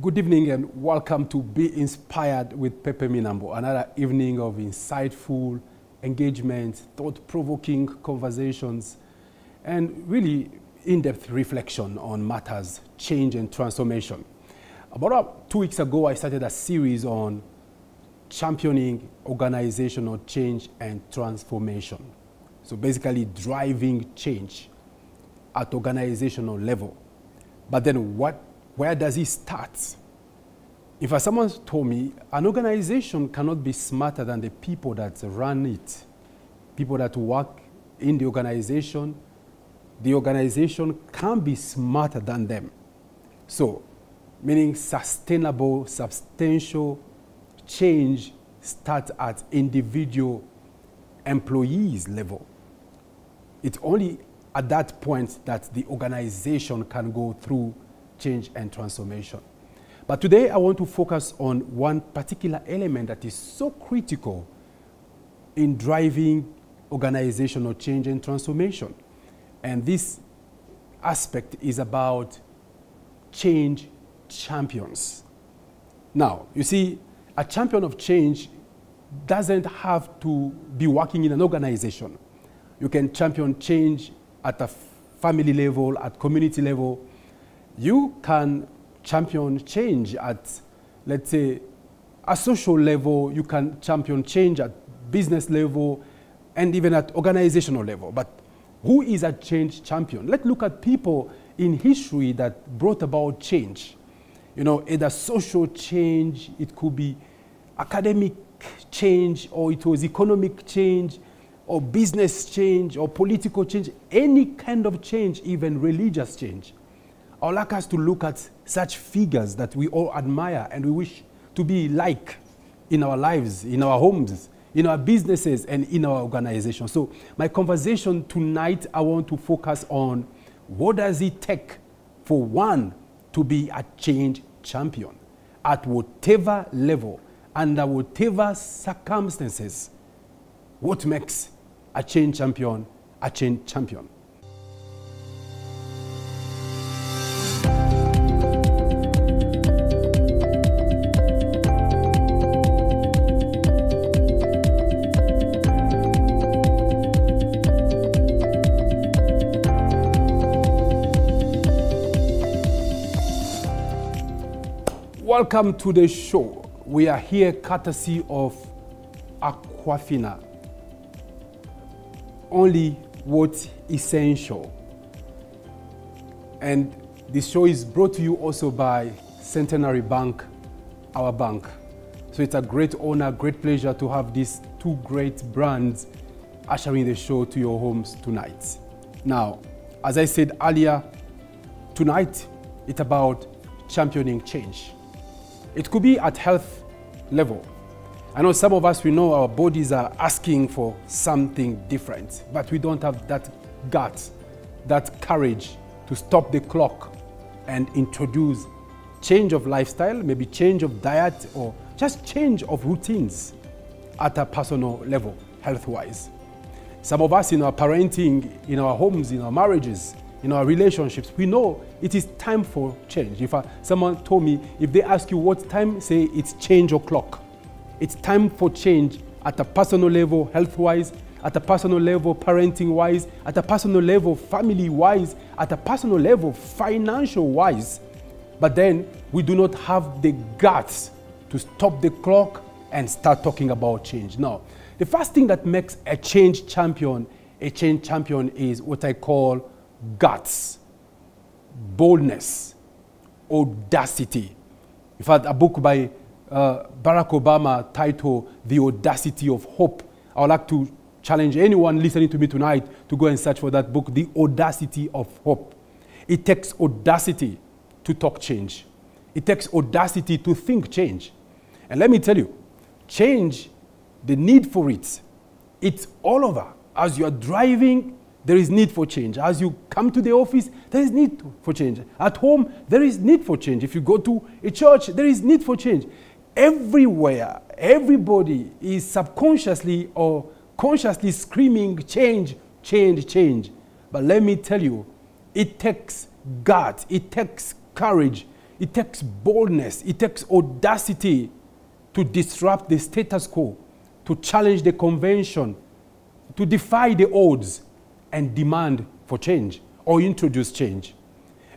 Good evening and welcome to Be Inspired with Pepe Minambo, another evening of insightful engagement, thought-provoking conversations, and really in-depth reflection on matters, change and transformation. About uh, two weeks ago, I started a series on championing organizational change and transformation. So basically driving change at organizational level. But then what where does it start? If someone told me an organization cannot be smarter than the people that run it, people that work in the organization, the organization can be smarter than them. So, meaning sustainable, substantial change starts at individual employees level. It's only at that point that the organization can go through change and transformation. But today I want to focus on one particular element that is so critical in driving organizational change and transformation. And this aspect is about change champions. Now, you see, a champion of change doesn't have to be working in an organization. You can champion change at a family level, at community level, you can champion change at, let's say, a social level, you can champion change at business level, and even at organizational level. But who is a change champion? Let's look at people in history that brought about change. You know, either social change, it could be academic change, or it was economic change, or business change, or political change, any kind of change, even religious change. I would like us to look at such figures that we all admire and we wish to be like in our lives, in our homes, in our businesses, and in our organization. So, my conversation tonight, I want to focus on what does it take for one to be a change champion at whatever level, under whatever circumstances. What makes a change champion a change champion? Welcome to the show. We are here courtesy of Aquafina. Only what's essential. And this show is brought to you also by Centenary Bank, our bank. So it's a great honor, great pleasure to have these two great brands ushering the show to your homes tonight. Now, as I said earlier, tonight it's about championing change. It could be at health level. I know some of us, we know our bodies are asking for something different, but we don't have that gut, that courage to stop the clock and introduce change of lifestyle, maybe change of diet, or just change of routines at a personal level, health-wise. Some of us in our parenting, in our homes, in our marriages, in our relationships, we know it is time for change. If I, someone told me, if they ask you what time, say it's change o'clock. It's time for change at a personal level, health-wise, at a personal level, parenting-wise, at a personal level, family-wise, at a personal level, financial-wise. But then we do not have the guts to stop the clock and start talking about change. Now, the first thing that makes a change champion a change champion is what I call guts, boldness, audacity. In fact, a book by uh, Barack Obama titled The Audacity of Hope. I would like to challenge anyone listening to me tonight to go and search for that book, The Audacity of Hope. It takes audacity to talk change. It takes audacity to think change. And let me tell you, change, the need for it, it's all over. As you are driving there is need for change. As you come to the office, there is need for change. At home, there is need for change. If you go to a church, there is need for change. Everywhere, everybody is subconsciously or consciously screaming change, change, change. But let me tell you, it takes guts, it takes courage, it takes boldness, it takes audacity to disrupt the status quo, to challenge the convention, to defy the odds and demand for change or introduce change.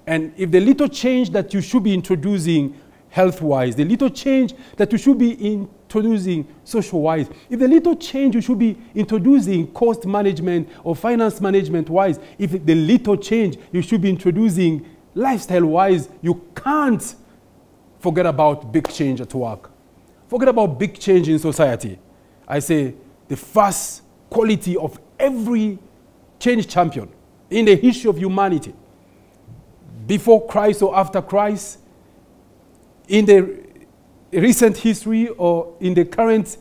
And if the little change that you should be introducing health wise, the little change that you should be introducing social wise, if the little change you should be introducing cost management or finance management wise, if the little change you should be introducing lifestyle wise, you can't forget about big change at work. Forget about big change in society. I say the first quality of every change champion in the history of humanity, before Christ or after Christ, in the recent history or in the current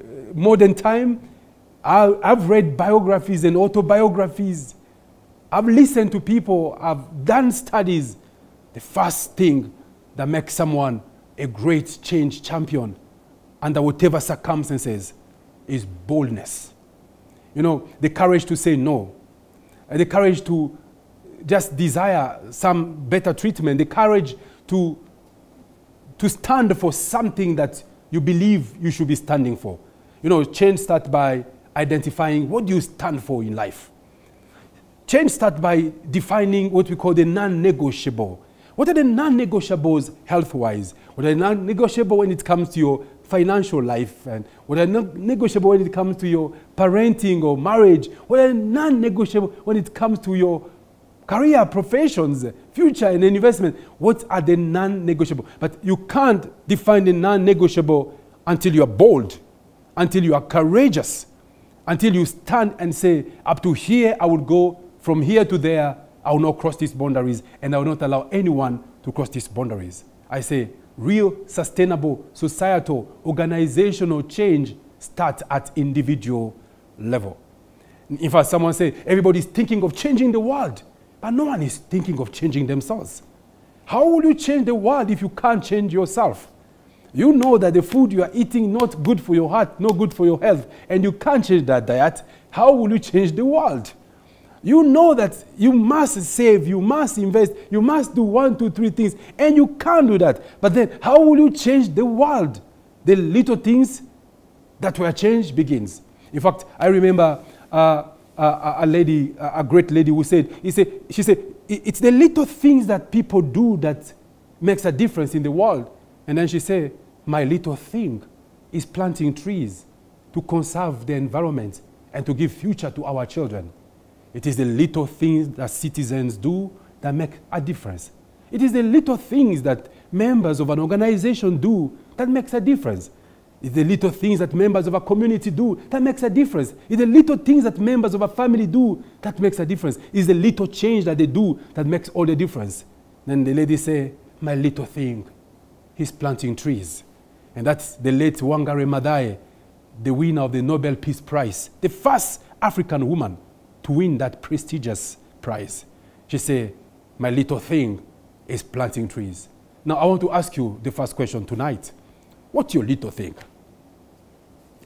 uh, modern time, I've read biographies and autobiographies. I've listened to people, I've done studies. The first thing that makes someone a great change champion under whatever circumstances is boldness. You know, the courage to say no, uh, the courage to just desire some better treatment, the courage to, to stand for something that you believe you should be standing for. You know, change starts by identifying what do you stand for in life. Change starts by defining what we call the non-negotiable. What are the non-negotiables health-wise? What are the non-negotiable when it comes to your financial life? And what are non-negotiable when it comes to your parenting or marriage? What are non-negotiable when it comes to your career, professions, future, and investment. What are the non negotiable? But you can't define the non negotiable until you are bold, until you are courageous, until you stand and say, Up to here, I will go, from here to there, I will not cross these boundaries, and I will not allow anyone to cross these boundaries. I say, real sustainable societal organizational change starts at individual level. In fact, someone say everybody's thinking of changing the world. But no one is thinking of changing themselves. How will you change the world if you can't change yourself? You know that the food you are eating not good for your heart, not good for your health, and you can't change that diet. How will you change the world? You know that you must save, you must invest, you must do one, two, three things, and you can't do that. But then, how will you change the world? The little things that where change begins. In fact, I remember uh, a, a lady, a great lady who said, he said, she said, it's the little things that people do that makes a difference in the world. And then she said, my little thing is planting trees to conserve the environment and to give future to our children. It is the little things that citizens do that make a difference. It is the little things that members of an organization do that makes a difference. It's the little things that members of a community do that makes a difference. It's the little things that members of a family do that makes a difference. It's the little change that they do that makes all the difference. Then the lady say, my little thing, he's planting trees. And that's the late Wangari Maathai, the winner of the Nobel Peace Prize, the first African woman to win that prestigious prize. She said, my little thing is planting trees. Now I want to ask you the first question tonight. What's your little thing?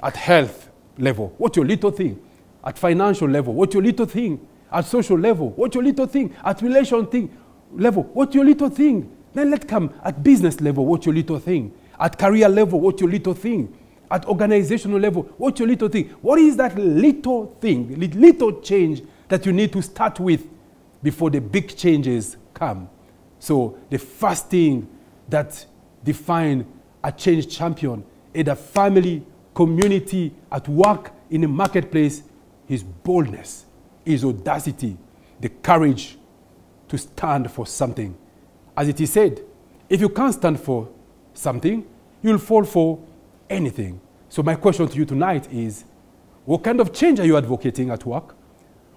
at health level, what's your little thing? At financial level, what's your little thing? At social level, what's your little thing? At relation thing level, what's your little thing? Then let's come at business level, what's your little thing? At career level, what's your little thing? At organizational level, what's your little thing? What is that little thing, little change that you need to start with before the big changes come? So the first thing that define a change champion in a family community, at work, in the marketplace, is boldness, is audacity, the courage to stand for something. As it is said, if you can't stand for something, you'll fall for anything. So, my question to you tonight is what kind of change are you advocating at work?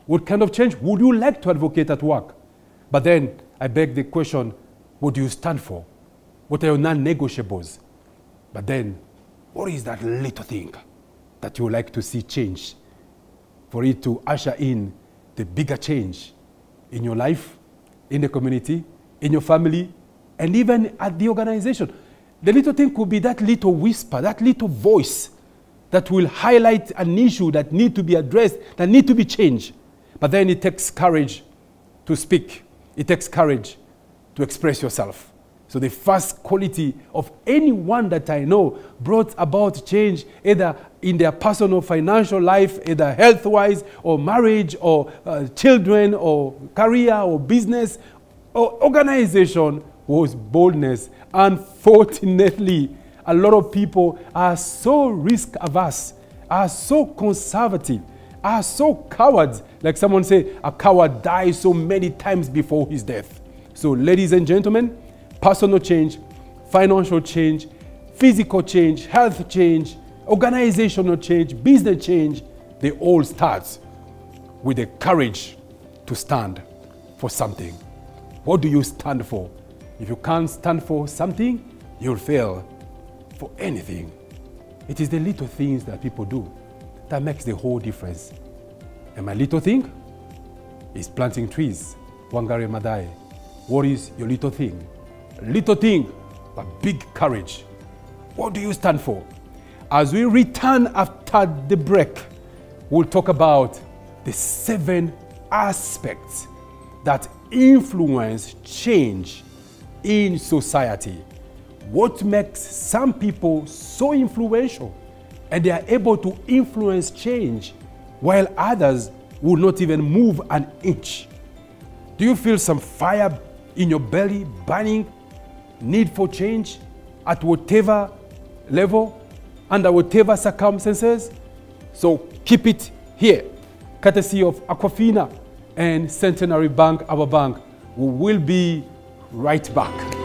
What kind of change would you like to advocate at work? But then I beg the question what do you stand for? What are your non negotiables? But then what is that little thing that you like to see change for it to usher in the bigger change in your life, in the community, in your family, and even at the organization? The little thing could be that little whisper, that little voice that will highlight an issue that need to be addressed, that need to be changed. But then it takes courage to speak. It takes courage to express yourself. So the first quality of anyone that I know brought about change either in their personal financial life, either health-wise or marriage or uh, children or career or business or organization was boldness. Unfortunately, a lot of people are so risk averse, are so conservative, are so cowards. Like someone say, a coward dies so many times before his death. So ladies and gentlemen, personal change, financial change, physical change, health change, organizational change, business change, they all start with the courage to stand for something. What do you stand for? If you can't stand for something, you'll fail for anything. It is the little things that people do that makes the whole difference. And my little thing is planting trees. Wangari Maathai. What is your little thing? Little thing, but big courage. What do you stand for? As we return after the break, we'll talk about the seven aspects that influence change in society. What makes some people so influential and they are able to influence change while others will not even move an inch? Do you feel some fire in your belly burning need for change at whatever level, under whatever circumstances. So keep it here, courtesy of Aquafina and Centenary Bank, our bank. We will be right back.